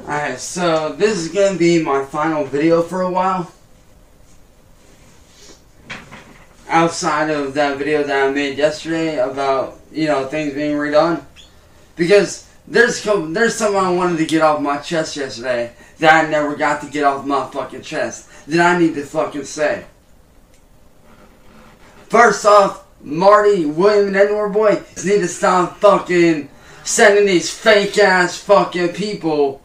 Alright, so this is gonna be my final video for a while. Outside of that video that I made yesterday about, you know, things being redone. Because there's there's something I wanted to get off my chest yesterday that I never got to get off my fucking chest that I need to fucking say. First off, Marty, William, and Edward Boy need to stop fucking sending these fake ass fucking people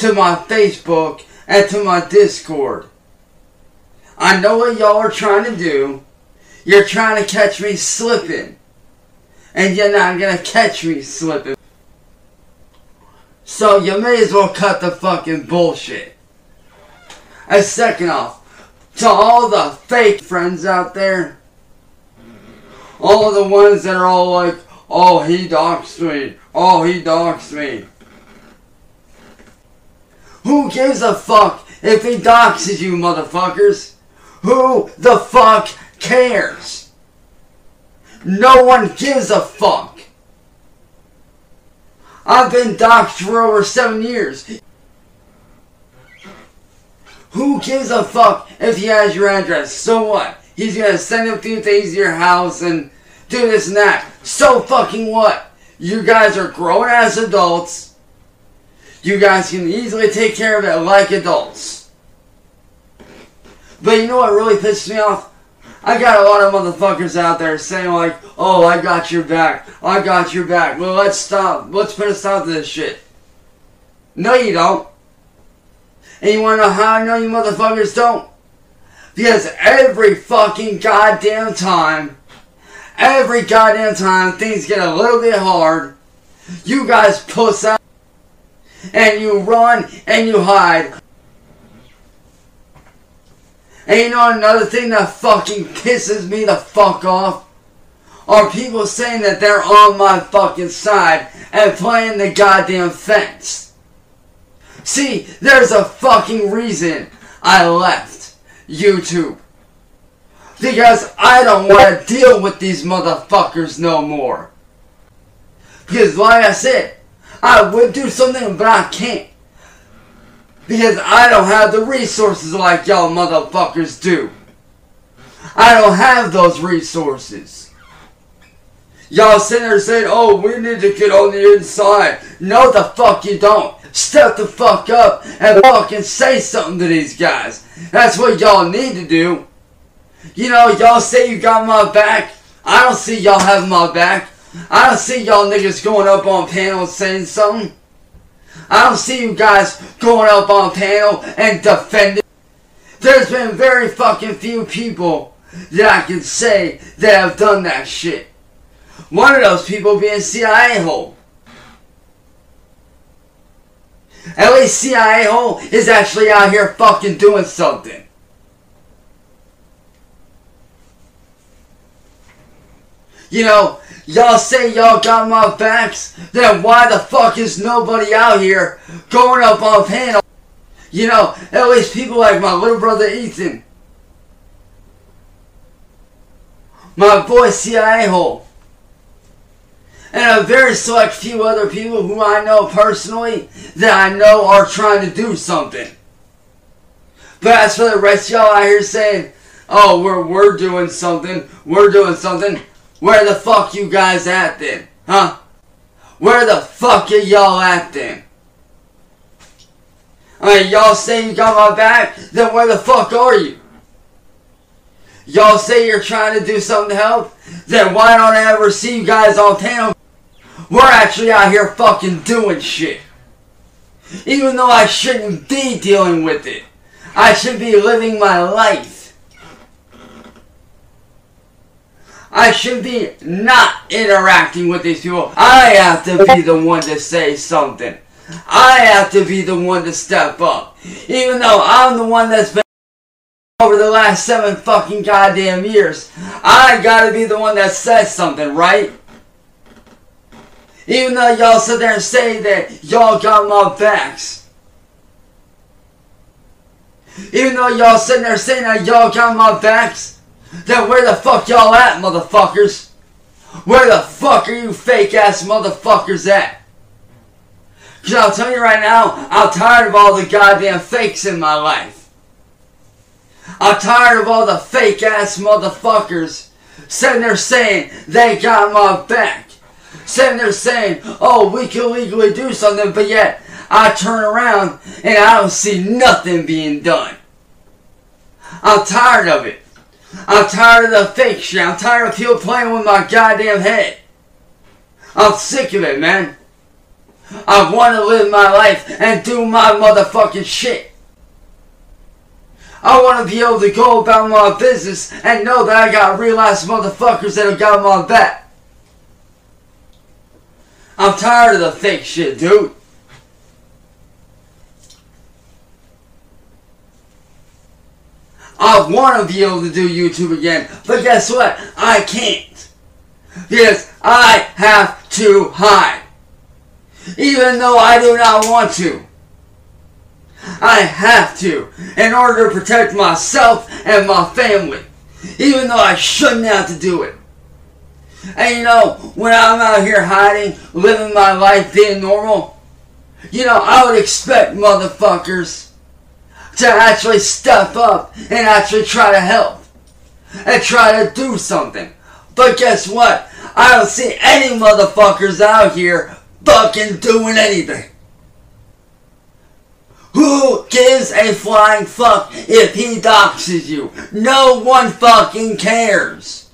to my Facebook and to my Discord. I know what y'all are trying to do. You're trying to catch me slipping. And you're not gonna catch me slipping. So you may as well cut the fucking bullshit. And second off, to all the fake friends out there, all the ones that are all like, oh, he doxed me, oh, he doxed me. Who gives a fuck if he doxes you, motherfuckers? Who the fuck cares? No one gives a fuck. I've been doxxed for over seven years. Who gives a fuck if he has your address? So what? He's gonna send a few things to your house and do this and that. So fucking what? You guys are grown ass adults. You guys can easily take care of it like adults. But you know what really pisses me off? I got a lot of motherfuckers out there saying like, oh, I got your back. I got your back. Well, let's stop. Let's put a stop to this shit. No, you don't. And you wanna know how I know you motherfuckers don't? Because every fucking goddamn time, every goddamn time things get a little bit hard, you guys puss out and you run and you hide. And you know another thing that fucking pisses me the fuck off? Are people saying that they're on my fucking side and playing the goddamn fence. See, there's a fucking reason I left YouTube. Because I don't want to deal with these motherfuckers no more. Because like I said, I would do something but I can't. Because I don't have the resources like y'all motherfuckers do. I don't have those resources. Y'all sitting there saying, oh, we need to get on the inside. No, the fuck you don't. Step the fuck up and fucking say something to these guys. That's what y'all need to do. You know, y'all say you got my back. I don't see y'all having my back. I don't see y'all niggas going up on panel saying something. I don't see you guys going up on panel and defending. There's been very fucking few people that I can say that have done that shit. One of those people being CIA hole. At least CIA hole is actually out here fucking doing something. You know, y'all say y'all got my backs, then why the fuck is nobody out here going up on panel? You know, at least people like my little brother Ethan. My boy CIA hole and a very select few other people who I know personally that I know are trying to do something. But as for the rest of y'all out here saying, oh, we're, we're doing something, we're doing something, where the fuck you guys at then? Huh? Where the fuck are y'all at then? I mean, y'all say you got my back, then where the fuck are you? Y'all say you're trying to do something to help, then why don't I ever see you guys on town? we're actually out here fucking doing shit. Even though I shouldn't be dealing with it. I should be living my life. I should be not interacting with these people. I have to be the one to say something. I have to be the one to step up. Even though I'm the one that's been over the last seven fucking goddamn years. I gotta be the one that says something, right? Even though y'all sit there and say that y'all got my backs. Even though y'all sitting there saying that y'all got my backs. Then where the fuck y'all at, motherfuckers? Where the fuck are you fake ass motherfuckers at? Because I'll tell you right now, I'm tired of all the goddamn fakes in my life. I'm tired of all the fake ass motherfuckers sitting there saying they got my back. Sitting there saying, oh, we can legally do something, but yet I turn around and I don't see nothing being done. I'm tired of it. I'm tired of the fake shit. I'm tired of people playing with my goddamn head. I'm sick of it, man. I want to live my life and do my motherfucking shit. I want to be able to go about my business and know that I got real ass motherfuckers that have got my back. I'm tired of the fake shit, dude. I want to be able to do YouTube again, but guess what? I can't. Because I have to hide. Even though I do not want to. I have to in order to protect myself and my family. Even though I shouldn't have to do it. And you know, when I'm out here hiding, living my life being normal, you know, I would expect motherfuckers to actually step up and actually try to help. And try to do something. But guess what? I don't see any motherfuckers out here fucking doing anything. Who gives a flying fuck if he doxes you? No one fucking cares.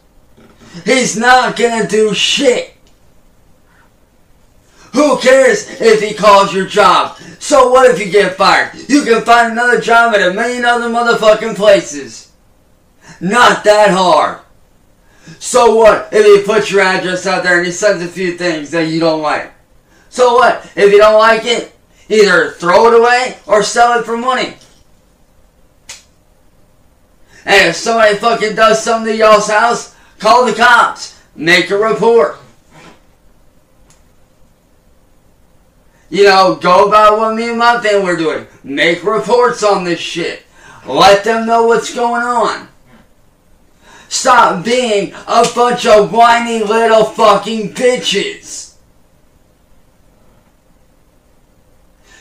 He's not gonna do shit. Who cares if he calls your job? So what if you get fired? You can find another job at a million other motherfucking places. Not that hard. So what if he puts your address out there and he sends a few things that you don't like? So what if you don't like it? Either throw it away or sell it for money. And if somebody fucking does something to y'all's house, call the cops. Make a report. You know, go about what me and my family were doing. Make reports on this shit. Let them know what's going on. Stop being a bunch of whiny little fucking bitches.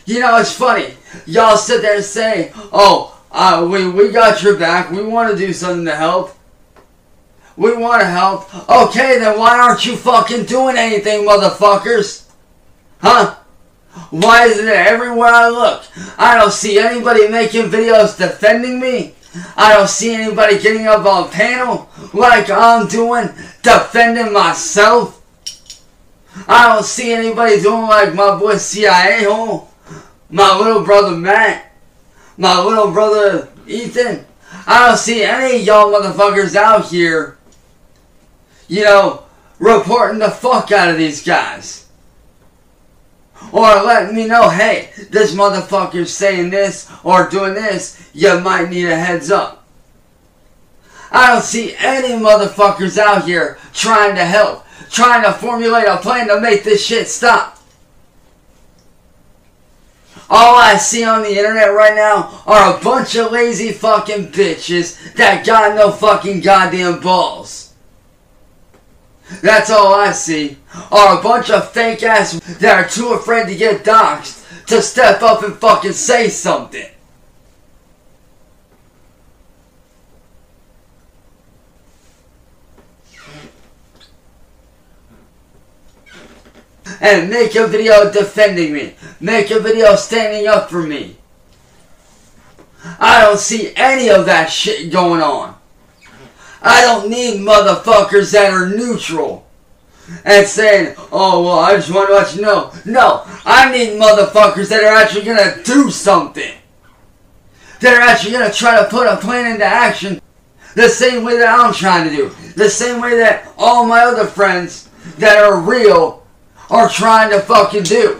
You know, it's funny. Y'all sit there and say, oh, uh, we, we got your back. We want to do something to help. We want to help. Okay, then why aren't you fucking doing anything, motherfuckers? Huh? Why is it everywhere I look? I don't see anybody making videos defending me. I don't see anybody getting up on panel like I'm doing, defending myself. I don't see anybody doing like my boy CIA my little brother Matt, my little brother Ethan. I don't see any y'all motherfuckers out here, you know, reporting the fuck out of these guys. Or letting me know, hey, this motherfucker's saying this or doing this, you might need a heads up. I don't see any motherfuckers out here trying to help, trying to formulate a plan to make this shit stop. All I see on the internet right now are a bunch of lazy fucking bitches that got no fucking goddamn balls. That's all I see. Are a bunch of fake ass that are too afraid to get doxxed to step up and fucking say something. And make a video defending me. Make a video standing up for me. I don't see any of that shit going on. I don't need motherfuckers that are neutral and saying, oh, well, I just want to let you know. No, I need motherfuckers that are actually going to do something. That are actually going to try to put a plan into action the same way that I'm trying to do. The same way that all my other friends that are real are trying to fucking do.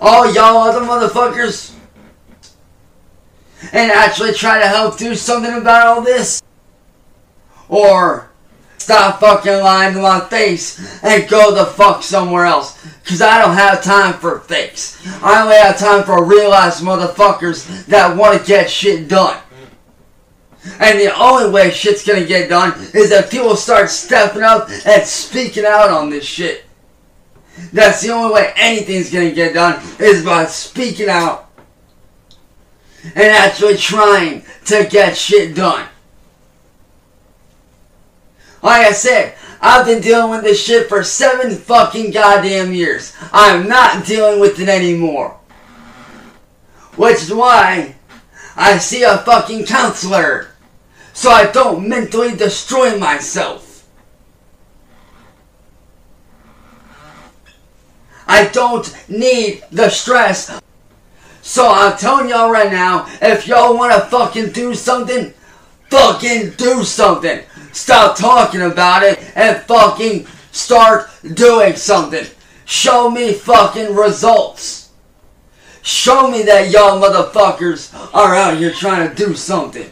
All y'all other motherfuckers and actually try to help do something about all this. Or stop fucking lying to my face and go the fuck somewhere else. Cause I don't have time for fakes. I only have time for real ass motherfuckers that want to get shit done. And the only way shit's gonna get done is if people start stepping up and speaking out on this shit. That's the only way anything's gonna get done is by speaking out and actually trying to get shit done. Like I said, I've been dealing with this shit for seven fucking goddamn years. I'm not dealing with it anymore. Which is why I see a fucking counselor. So I don't mentally destroy myself. I don't need the stress. So I'm telling y'all right now, if y'all wanna fucking do something, fucking do something. Stop talking about it and fucking start doing something. Show me fucking results. Show me that y'all motherfuckers are out here trying to do something.